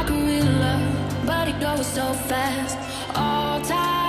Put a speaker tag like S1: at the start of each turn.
S1: I can really love, but it goes so fast. All time.